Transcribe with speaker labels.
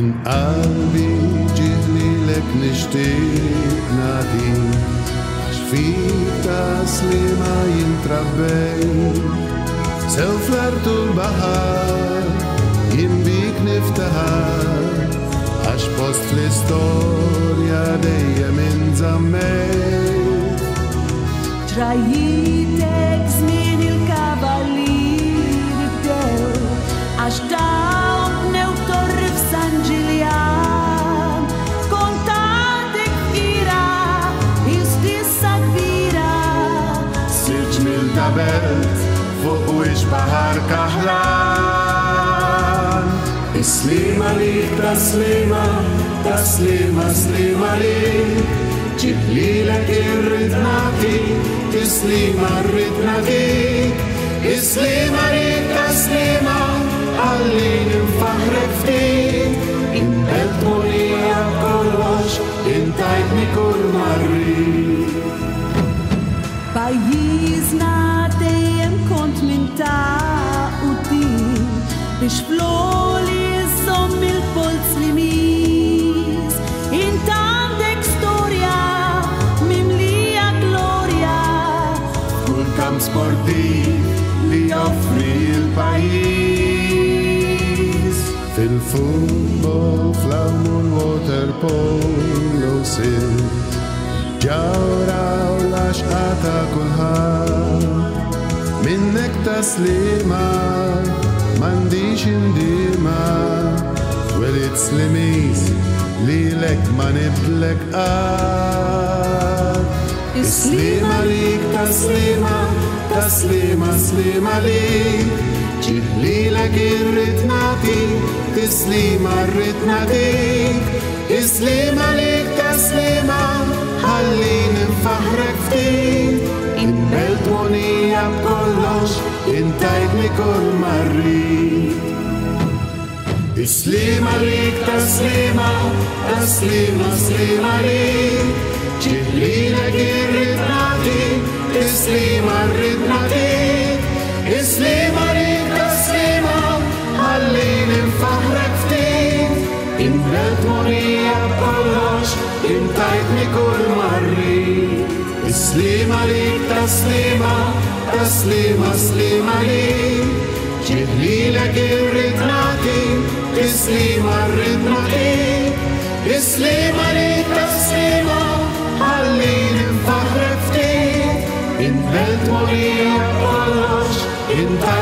Speaker 1: من قلبي جهني لك نشتيق نادي في تسلي ما ينتربي سو فلرت البحر ينبيك نفتهر għax post fl-istorja dejjem inżammej.
Speaker 2: Trajitek żmien il-kavallir bdew għax ta'
Speaker 1: ħabelt fuq wix bahar kaħlan. Islima li, taslima, taslima, slima li, ġibli lek
Speaker 2: irridnati,
Speaker 1: tislima rridnati. Islima li, taslima, għalli nimfaħrek ftit, imbeltu li kollox, intajtni kollox.
Speaker 2: biex floli jżomm il-polz li mis. Inta għandek storja mimlija glorja.
Speaker 1: Kull kam sportiv li joffri il-pajis. Fil-futbol, fl-amur, waterpolo, silt. Ġawraw l-axqata kullħat minnek taslima mandiċ indima its limit, li lek ma niblek għad Islima lik, taslima, taslima, slima lik Ġibli lek irritnati, tislima rritnati Islima lik, taslima, ħallin faħrek ftit in monija b'kollox, intajt mi kollox تسليما ليك تسليما تسليما تسليما ليك جهلينا كير ربناتي تسليما ربناتي تسليما ليك تسليما خليني نفخرك فتيك إنك مريا بقلاش انتايتني كل مري تسليما ليك تسليما تسليما تسليما ليك تسليمة الرضا إيه تسليمة لي تسليمة خليني in فتيت انت مريم قلش انت